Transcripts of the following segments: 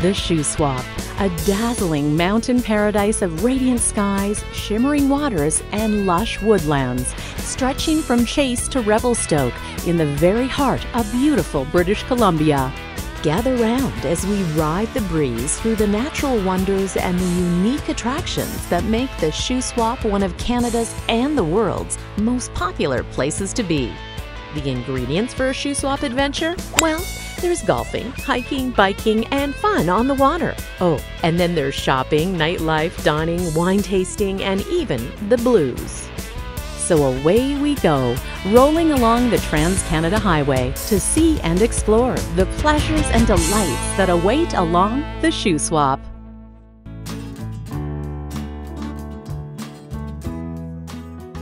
The Shuswap, a dazzling mountain paradise of radiant skies, shimmering waters, and lush woodlands, stretching from Chase to Revelstoke in the very heart of beautiful British Columbia. Gather round as we ride the breeze through the natural wonders and the unique attractions that make the Shuswap one of Canada's and the world's most popular places to be. The ingredients for a Shuswap adventure? Well, there's golfing, hiking, biking, and fun on the water. Oh, and then there's shopping, nightlife, dining, wine tasting, and even the blues. So away we go, rolling along the Trans Canada Highway to see and explore the pleasures and delights that await along the Shuswap.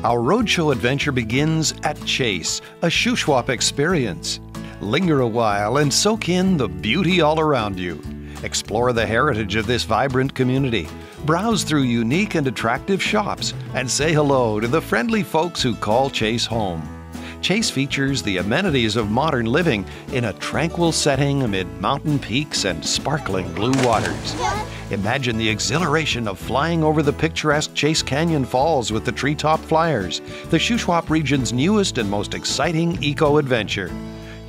Our roadshow adventure begins at Chase, a Shuswap experience. Linger a while and soak in the beauty all around you. Explore the heritage of this vibrant community. Browse through unique and attractive shops and say hello to the friendly folks who call Chase home. Chase features the amenities of modern living in a tranquil setting amid mountain peaks and sparkling blue waters. Imagine the exhilaration of flying over the picturesque Chase Canyon Falls with the Treetop Flyers, the Shuswap region's newest and most exciting eco adventure.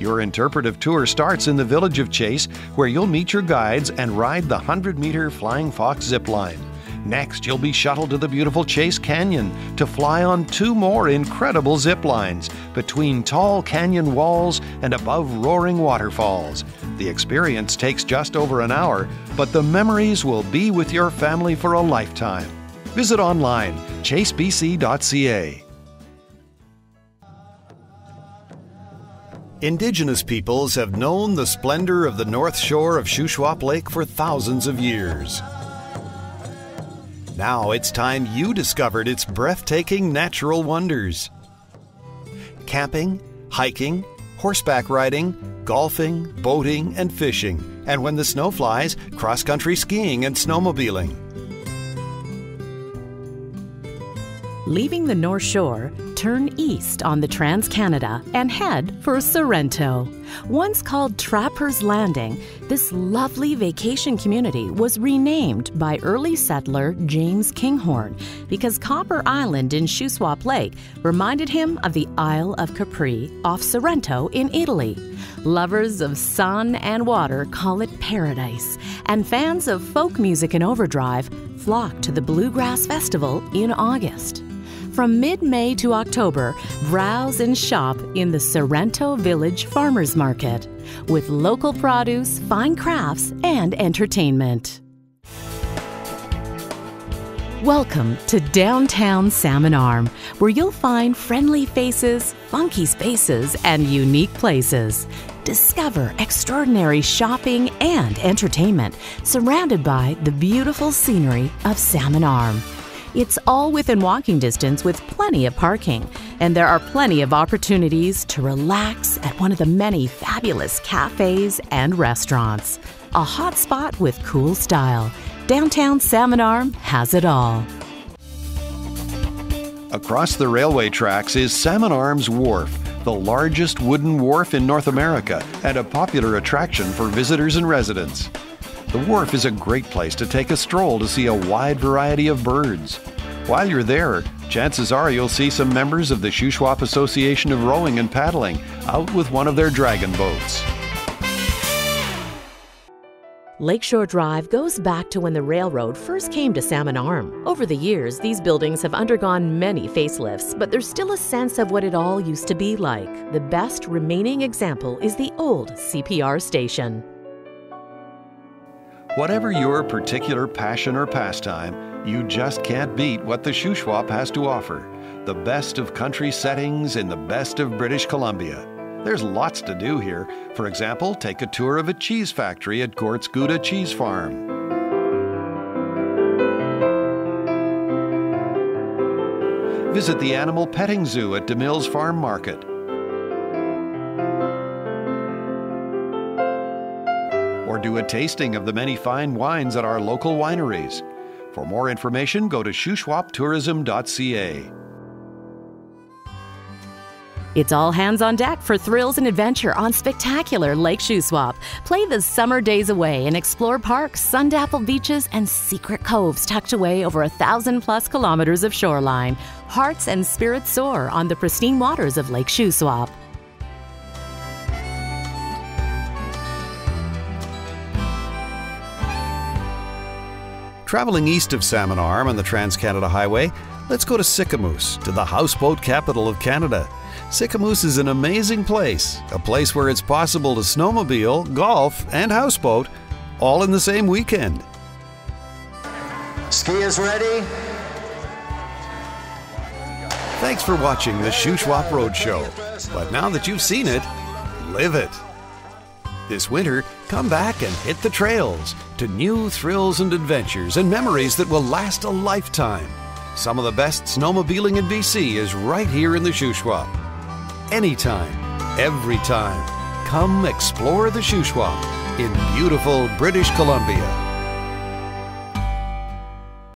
Your interpretive tour starts in the village of Chase, where you'll meet your guides and ride the 100 meter Flying Fox zip line. Next, you'll be shuttled to the beautiful Chase Canyon to fly on two more incredible zip lines between tall canyon walls and above roaring waterfalls. The experience takes just over an hour, but the memories will be with your family for a lifetime. Visit online chasebc.ca. Indigenous peoples have known the splendor of the north shore of Shuswap Lake for thousands of years. Now it's time you discovered its breathtaking natural wonders. Camping, hiking, horseback riding, golfing, boating, and fishing, and when the snow flies, cross country skiing and snowmobiling. Leaving the North Shore, turn east on the Trans Canada and head for Sorrento. Once called Trapper's Landing, this lovely vacation community was renamed by early settler James Kinghorn because Copper Island in Shuswap Lake reminded him of the Isle of Capri off Sorrento in Italy. Lovers of sun and water call it paradise, and fans of folk music and overdrive flock to the Bluegrass Festival in August. From mid May to October, browse and shop in the Sorrento Village Farmers Market with local produce, fine crafts, and entertainment. Welcome to downtown Salmon Arm, where you'll find friendly faces, funky spaces, and unique places. Discover extraordinary shopping and entertainment surrounded by the beautiful scenery of Salmon Arm. It's all within walking distance with plenty of parking, and there are plenty of opportunities to relax at one of the many fabulous cafes and restaurants. A hot spot with cool style. Downtown Salmon Arm has it all. Across the railway tracks is Salmon Arms Wharf, the largest wooden wharf in North America and a popular attraction for visitors and residents. The wharf is a great place to take a stroll to see a wide variety of birds. While you're there, chances are you'll see some members of the Shuswap Association of Rowing and Paddling out with one of their dragon boats. Lakeshore Drive goes back to when the railroad first came to Salmon Arm. Over the years, these buildings have undergone many facelifts, but there's still a sense of what it all used to be like. The best remaining example is the old CPR station. Whatever your particular passion or pastime, you just can't beat what the Shuswap has to offer. The best of country settings in the best of British Columbia. There's lots to do here. For example, take a tour of a cheese factory at Gort's Gouda Cheese Farm. Visit the animal petting zoo at DeMille's Farm Market. Or do a tasting of the many fine wines at our local wineries. For more information, go to shuswaptourism.ca. It's all hands on deck for thrills and adventure on spectacular Lake Shuswap. Play the summer days away and explore parks, sun-dappled beaches, and secret coves tucked away over a thousand plus kilometers of shoreline. Hearts and spirits soar on the pristine waters of Lake Shuswap. Traveling east of Salmon Arm on the Trans Canada Highway, let's go to Sicamous, to the houseboat capital of Canada. Sicamous is an amazing place, a place where it's possible to snowmobile, golf, and houseboat all in the same weekend. Ski is ready. Thanks for watching the Shuswap Roadshow. But now that you've seen it, live it. This winter, come back and hit the trails to new thrills and adventures and memories that will last a lifetime. Some of the best snowmobiling in BC is right here in the Shuswap. Anytime, every time, come explore the Shuswap in beautiful British Columbia.